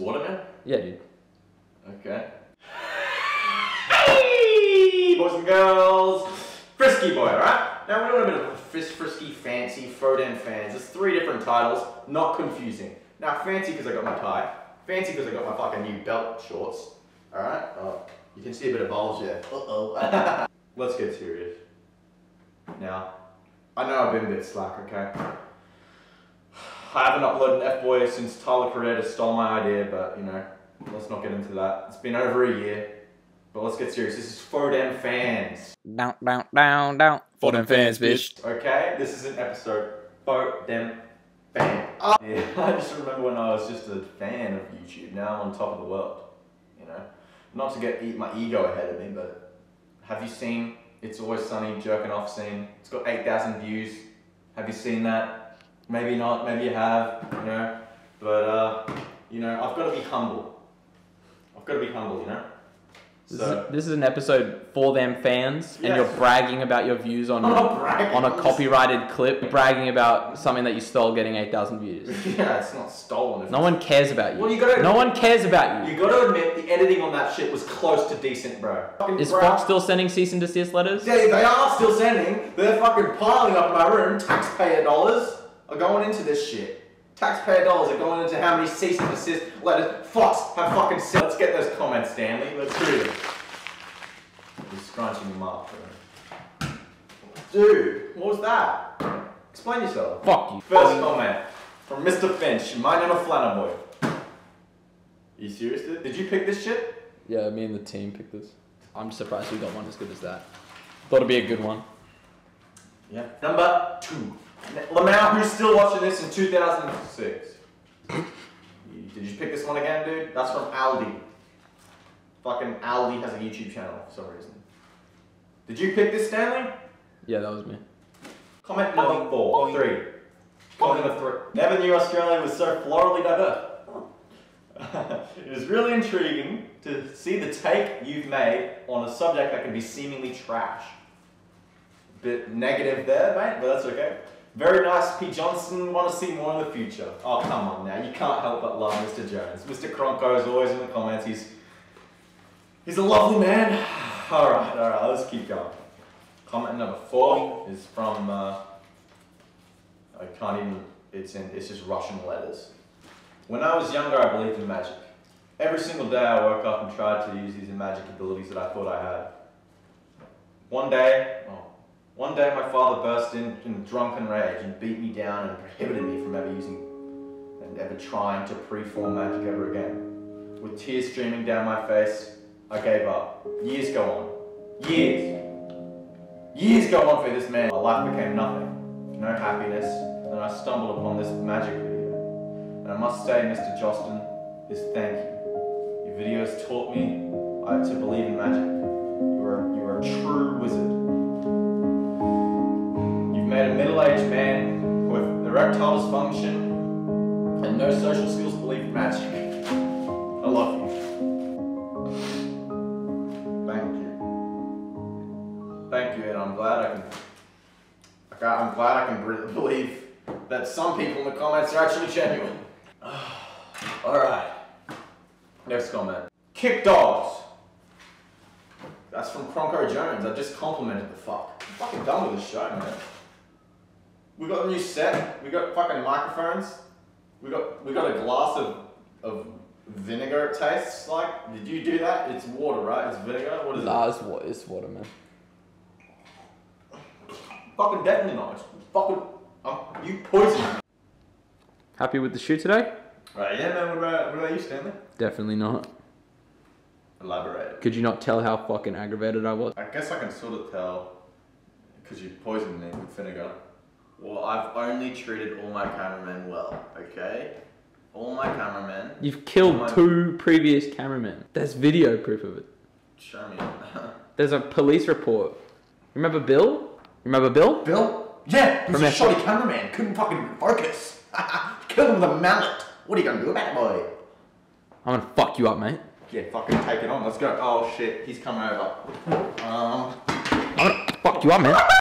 Waterman? Yeah, dude. Okay. Hey, boys and girls! Frisky boy, alright? Now we're doing a bit of fris frisky, fancy, Frodan fans. There's three different titles, not confusing. Now, fancy because I got my tie. Fancy because I got my fucking new belt shorts. Alright? Oh, you can see a bit of bulge there. Uh-oh. Let's get serious. Now, I know I've been a bit slack, okay? I haven't uploaded an F-Boy since Tyler Creator stole my idea, but you know, let's not get into that. It's been over a year. But let's get serious. This is for them fans. Down, down, down, down. For them fans, bitch. Okay? This is an episode for them fans. Ah. Oh. Yeah, I just remember when I was just a fan of YouTube. Now I'm on top of the world. You know? Not to get eat my ego ahead of me, but have you seen It's Always Sunny jerking off scene? It's got 8,000 views. Have you seen that? Maybe not, maybe you have, you know? But, uh, you know, I've got to be humble. I've got to be humble, you know? This, So, is, this is an episode for them fans, and you're bragging about your views on bragging, on a copyrighted clip, bragging about something that you stole getting 8,000 views. yeah, it's not stolen. No one cares about you. Well, you gotta- no one cares about you. You gotta admit, the editing on that shit was close to decent, bro. Fucking Is bro- Fox still sending cease and desist letters? Yeah, they are still sending. They're fucking piling up in my room. Taxpayer dollars are going into this shit. Taxpayer dollars are going into how many cease and desist letters. Fox have fucking sent. Let's get those comments, Stanley. Let's read them. You're scrunching them up. Dude, what was that? Explain yourself. Fuck you. First comment from Mr. Finch. My name is Flannel Boy. Are you serious, dude? Did you pick this shit? Yeah, me and the team picked this. I'm surprised we got one as good as that. Thought it'd be a good one. Yeah. Number two. Lamau, who's still watching this in 2006. Did you pick this one again, dude? That's from Aldi. Fucking Aldi has a YouTube channel for some reason. Did you pick this, Stanley? Yeah, that was me. Comment number four. Three. Comment number three. Never knew Australia was so florally diverse. it is really intriguing to see the take you've made on a subject that can be seemingly trash. Bit negative there, mate, but that's okay. Very nice, P. Johnson. Want to see more in the future? Oh, come on now. You can't help but love Mr. Jones. Mr. Cronco is always in the comments. He's he's a lovely man. All right, all right. Let's keep going. Comment number four is from. Uh, I can't even. It's in. It's just Russian letters. When I was younger, I believed in magic. Every single day, I woke up and tried to use these magic abilities that I thought I had. One day, oh, one day, my father burst in in drunken rage and beat me down and prohibited me from ever using and ever trying to preform magic ever again. With tears streaming down my face, I gave up. Years go on. Years. Years go on for this man. My life became nothing. No happiness. And I stumbled upon this magic video. And I must say, Mr. Jonston, is thank you. Your videos taught me uh, to believe in magic. You are, you are a true wizard. Middle-aged man with erectile dysfunction and no social skills believe in magic. I love you. Thank you. Thank you, and I'm glad I can. I'm glad I can believe that some people in the comments are actually genuine. All right. Next comment. Kick dogs. That's from Cronco Jones. I just complimented the fuck. I'm fucking done with this show, man. We got a new set. We got fucking microphones. We got we got a glass of of vinegar. It tastes like. Did you do that? It's water, right? It's vinegar. What is it? Nah, it's, wa- it's water, man. Fucking definitely not. It's fucking. Um, you poisoned. Happy with the shoot today? Right, yeah, man. What about what about you, Stanley? Definitely not. Elaborate. Could you not tell how fucking aggravated I was? I guess I can sort of tell because you poisoned me with vinegar. Well, I've only treated all my cameramen well, okay? All my cameramen. You've killed My- two previous cameramen. There's video proof of it. Show me. There's a police report. Remember Bill? Remember Bill? Bill? Yeah, he's From a F- shoddy cameraman. Couldn't fucking focus. Killed him with a mallet. What are you gonna do about it, boy? I'm gonna fuck you up, mate. Yeah, fucking take it on. Let's go. Oh shit, he's coming over. Um. I'm gonna fuck you up, man.